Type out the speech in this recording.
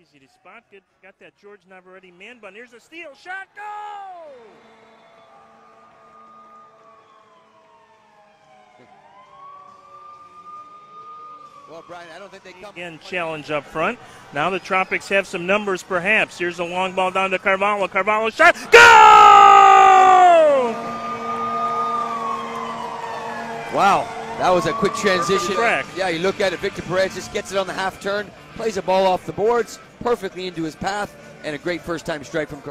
Easy to spot. Good. Got that George Navarrete man bun. Here's a steal. Shot. Go! Well, Brian, I don't think they come. Again, challenge up front. Now the Tropics have some numbers, perhaps. Here's a long ball down to Carvalho. Carvalho shot. Go! Wow, that was a quick transition. Yeah, you look at it. Victor Parreiras just gets it on the half turn, plays a ball off the boards perfectly into his path, and a great first time strike from.